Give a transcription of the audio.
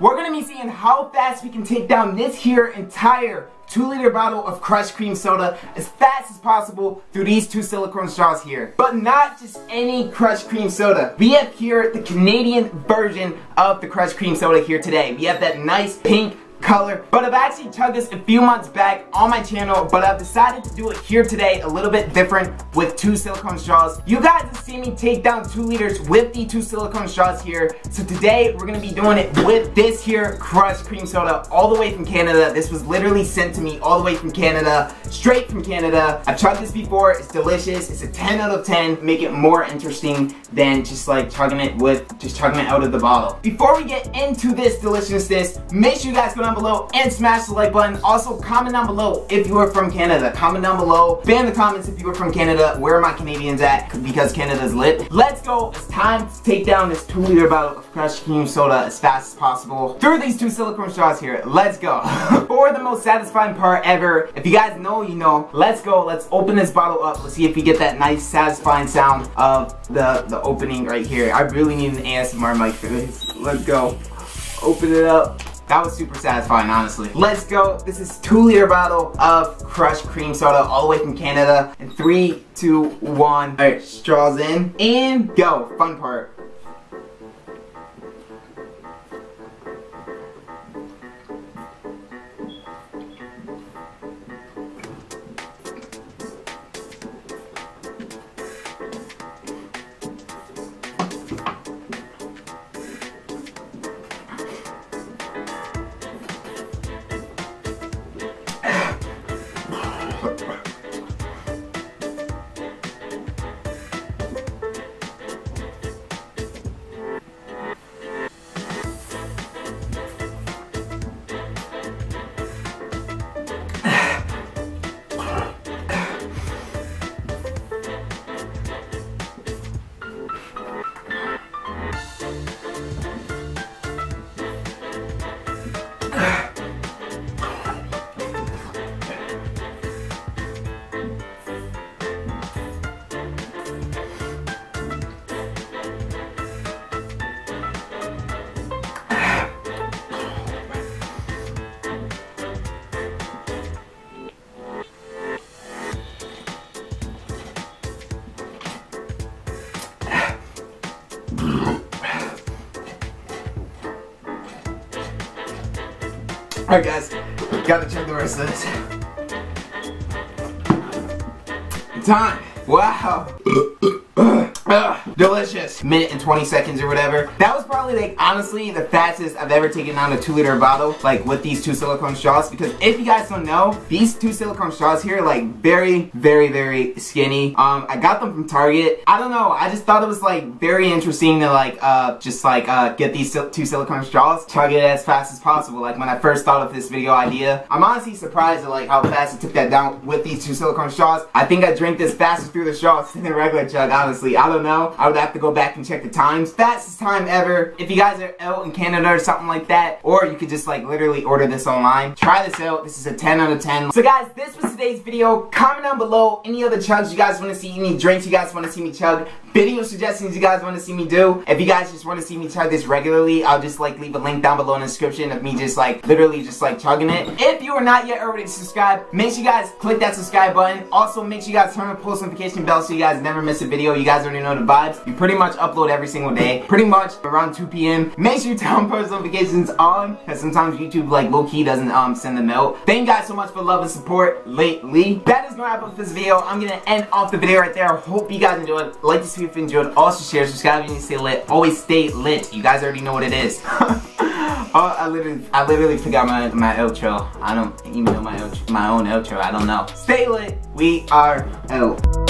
We're gonna be seeing how fast we can take down this here entire two liter bottle of Crush cream soda as fast as possible through these two silicone straws here. But not just any Crush cream soda. We have here the Canadian version of the Crush cream soda here today. We have that nice pink color. But I've actually chugged this a few months back on my channel, but I've decided to do it here today a little bit different with two silicone straws. You guys have seen me take down two liters with the two silicone straws here. So today we're gonna be doing it with this here Crush cream soda all the way from Canada. This was literally sent to me all the way from Canada, straight from Canada. I've chugged this before, it's delicious. It's a 10 out of 10. Make it more interesting than just like chugging it with, just chugging it out of the bottle. Before we get into this deliciousness, make sure you guys go down below and smash the like button. Also, comment down below if you are from Canada. Comment down below. Ban the comments if you are from Canada. Where are my Canadians at? Because Canada's lit. Let's go. It's time to take down this two liter bottle of Crush cream soda as fast as possible through these two silicone straws here. Let's go. For the most satisfying part ever, if you guys know, you know, let's go. Let's open this bottle up. Let's see if we get that nice satisfying sound of the, the opening right here. I really need an ASMR mic for this. Let's go. Open it up. That was super satisfying, honestly. Let's go. This is two liter bottle of Crush cream soda all the way from Canada. And three, two, one. All right, straws in and go. Fun part. Alright guys, gotta check the rest of this. Time. Wow. Ugh, delicious. Minute and 20 seconds or whatever. That was probably like honestly the fastest I've ever taken down a two liter bottle like with these two silicone straws because if you guys don't know these two silicone straws here are like very very very skinny. Um I got them from Target. I don't know I just thought it was like very interesting to like uh just like uh get these two silicone straws chug it as fast as possible like when I first thought of this video idea. I'm honestly surprised at like how fast I took that down with these two silicone straws. I think I drank this faster through the straws than a regular chug honestly. I don't don't know. I would have to go back and check the times. Fastest time ever. If you guys are out in Canada or something like that, or you could just like literally order this online. Try this out. This is a 10 out of 10. So guys, this was today's video. Comment down below any other chugs you guys want to see, any drinks you guys want to see me chug, video suggestions you guys want to see me do. If you guys just want to see me chug this regularly, I'll just like leave a link down below in the description of me just like literally just like chugging it. If you are not yet already subscribed, make sure you guys click that subscribe button. Also, make sure you guys turn on post notification bell so you guys never miss a video. You guys already know the vibes. You pretty much upload every single day, pretty much around 2 p.m. Make sure you turn post notifications on, because sometimes YouTube like low-key doesn't um send them out. Thank you guys so much for love and support lately. That is gonna wrap up this video. I'm gonna end off the video right there. Hope you guys enjoyed. Like this video if you enjoyed. Also share, subscribe, and you stay lit. Always stay lit. You guys already know what it is. oh, I literally, I literally forgot my my outro. I don't even know my my own outro. I don't know. Stay lit. We are out.